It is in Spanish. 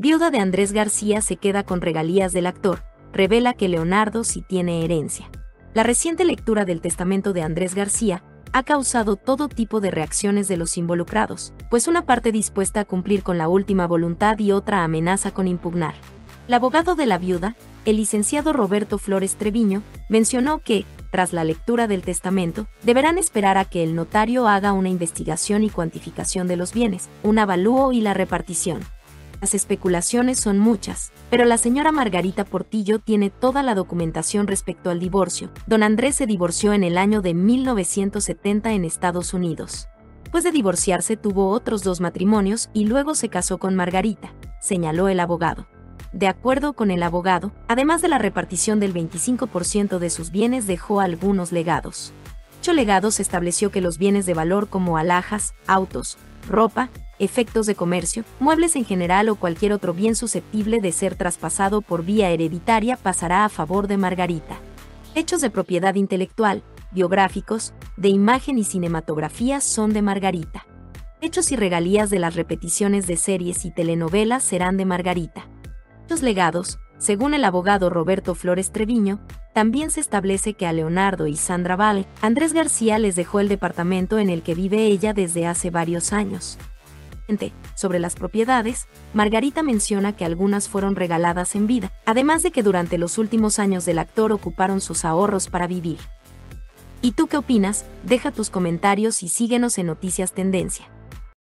viuda de Andrés García se queda con regalías del actor, revela que Leonardo sí tiene herencia. La reciente lectura del testamento de Andrés García ha causado todo tipo de reacciones de los involucrados, pues una parte dispuesta a cumplir con la última voluntad y otra amenaza con impugnar. El abogado de la viuda, el licenciado Roberto Flores Treviño, mencionó que, tras la lectura del testamento, deberán esperar a que el notario haga una investigación y cuantificación de los bienes, un avalúo y la repartición. Las especulaciones son muchas, pero la señora Margarita Portillo tiene toda la documentación respecto al divorcio. Don Andrés se divorció en el año de 1970 en Estados Unidos. Después de divorciarse tuvo otros dos matrimonios y luego se casó con Margarita, señaló el abogado. De acuerdo con el abogado, además de la repartición del 25% de sus bienes dejó algunos legados. Dicho legado se estableció que los bienes de valor como alhajas, autos, ropa, efectos de comercio, muebles en general o cualquier otro bien susceptible de ser traspasado por vía hereditaria pasará a favor de Margarita. Hechos de propiedad intelectual, biográficos, de imagen y cinematografía son de Margarita. Hechos y regalías de las repeticiones de series y telenovelas serán de Margarita. Hechos legados, según el abogado Roberto Flores Treviño, también se establece que a Leonardo y Sandra Val, Andrés García les dejó el departamento en el que vive ella desde hace varios años. Sobre las propiedades, Margarita menciona que algunas fueron regaladas en vida, además de que durante los últimos años del actor ocuparon sus ahorros para vivir. ¿Y tú qué opinas? Deja tus comentarios y síguenos en Noticias Tendencia.